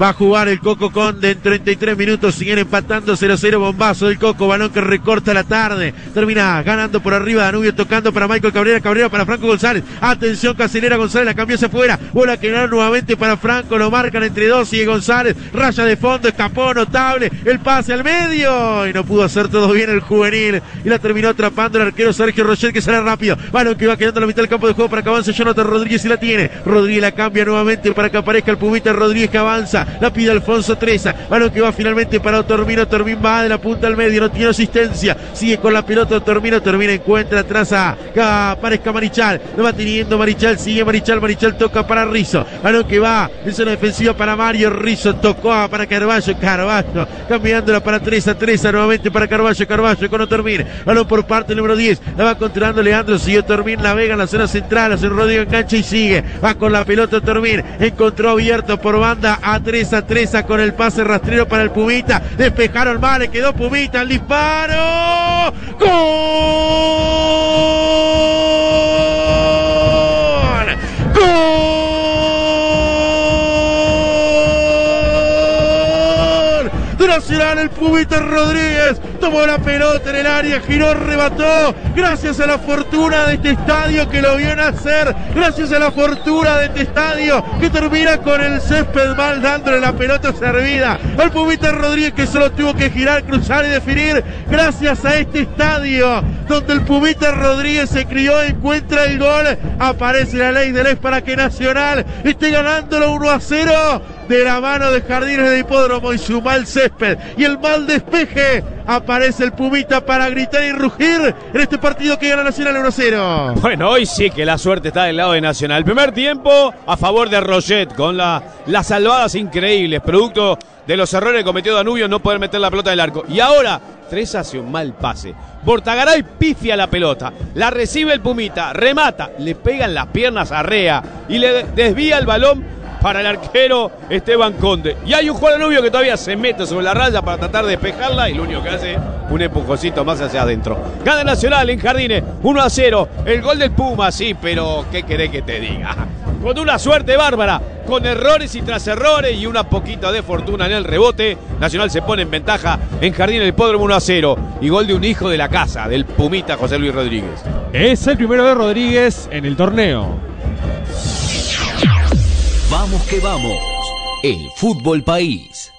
Va a jugar el Coco Conde en 33 minutos. Siguen empatando 0-0. Bombazo del Coco. Balón que recorta la tarde. Termina ganando por arriba. Danubio tocando para Michael Cabrera. Cabrera para Franco González. Atención, Caselera González. La cambió hacia afuera. Vuelve a quedar nuevamente para Franco. Lo marcan entre dos. y González. Raya de fondo. Escapó notable. El pase al medio. Y no pudo hacer todo bien el juvenil. Y la terminó atrapando el arquero Sergio Rocher que sale rápido. Balón que va quedando en la mitad del campo de juego para que avance Jonathan Rodríguez y la tiene. Rodríguez la cambia nuevamente para que aparezca el Pumita Rodríguez que avanza. La pide Alfonso Treza. Balón que va finalmente para Otormino. Otormino va de la punta al medio. No tiene asistencia. Sigue con la pelota Otormino. Termina, encuentra atrás a. Aparezca Marichal. Lo va teniendo Marichal. Sigue Marichal. Marichal toca para Rizo. Balón que va en zona defensiva para Mario. Rizo tocó para Carballo. Carballo cambiándola para Treza. Treza nuevamente para Carballo. Carballo con Otormino. Balón por parte número 10. La va controlando Leandro. Sigue Otormino. La Vega en la zona central. Hace Rodrigo en cancha y sigue. Va con la pelota Otormino. Encontró abierto por banda a Treza. Treza con el pase rastrero para el Pumita. Despejaron mal, quedó Pumita el disparo. ¡Gol! Nacional el Pumita Rodríguez tomó la pelota en el área, giró, rebató. Gracias a la fortuna de este estadio que lo vio nacer. Gracias a la fortuna de este estadio que termina con el césped mal dándole la pelota servida al Pumita Rodríguez que solo tuvo que girar, cruzar y definir. Gracias a este estadio donde el Pumita Rodríguez se crió, encuentra el gol. Aparece la ley de ley para que Nacional esté ganándolo 1 a 0 de la mano de Jardines de Hipódromo y su mal césped y el mal despeje Aparece el Pumita para gritar y rugir en este partido que gana Nacional 1-0. Bueno, hoy sí que la suerte está del lado de Nacional. Primer tiempo a favor de Roget con la, las salvadas increíbles, producto de los errores que cometió Danubio no poder meter la pelota del arco. Y ahora Tres hace un mal pase. Bortagaray pifia la pelota. La recibe el Pumita. Remata. Le pegan las piernas a Rea. Y le desvía el balón para el arquero Esteban Conde. Y hay un jugador Danubio que todavía se mete sobre la raya para tratar de despejarla y lo único que hace un empujoncito más hacia adentro. Gana Nacional en Jardines, 1 a 0. El gol del Puma, sí, pero ¿qué querés que te diga? Con una suerte bárbara, con errores y tras errores y una poquita de fortuna en el rebote, Nacional se pone en ventaja en Jardines del Hipódromo 1 a 0. Y gol de un hijo de la casa, del Pumita José Luis Rodríguez. Es el primero de Rodríguez en el torneo. Vamos que vamos. El fútbol país.